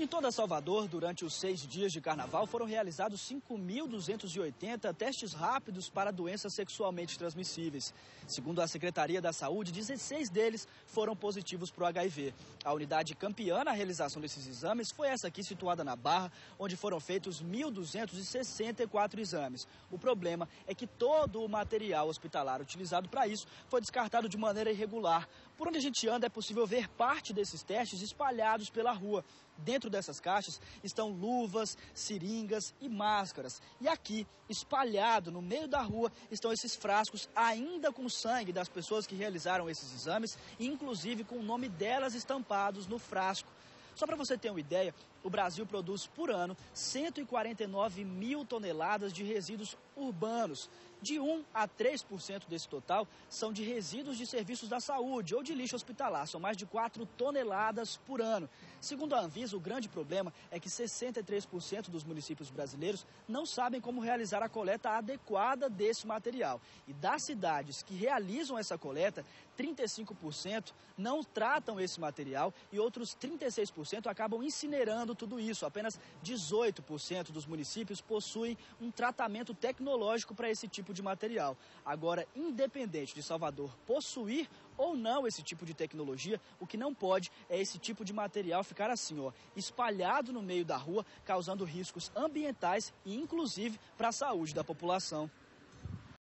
Em toda Salvador, durante os seis dias de carnaval, foram realizados 5.280 testes rápidos para doenças sexualmente transmissíveis. Segundo a Secretaria da Saúde, 16 deles foram positivos para o HIV. A unidade campeã na realização desses exames foi essa aqui, situada na Barra, onde foram feitos 1.264 exames. O problema é que todo o material hospitalar utilizado para isso foi descartado de maneira irregular. Por onde a gente anda, é possível ver parte desses testes espalhados pela rua. Dentro dessas caixas estão luvas, seringas e máscaras. E aqui, espalhado no meio da rua, estão esses frascos ainda com sangue das pessoas que realizaram esses exames, inclusive com o nome delas estampados no frasco. Só para você ter uma ideia, o Brasil produz por ano 149 mil toneladas de resíduos urbanos. De 1 a 3% desse total são de resíduos de serviços da saúde ou de lixo hospitalar. São mais de 4 toneladas por ano. Segundo a Anvisa, o grande problema é que 63% dos municípios brasileiros não sabem como realizar a coleta adequada desse material. E das cidades que realizam essa coleta, 35% não tratam esse material e outros 36% acabam incinerando tudo isso. Apenas 18% dos municípios possuem um tratamento tecnológico para esse tipo de material. Agora, independente de Salvador possuir ou não esse tipo de tecnologia, o que não pode é esse tipo de material ficar assim, ó, espalhado no meio da rua, causando riscos ambientais e inclusive para a saúde da população.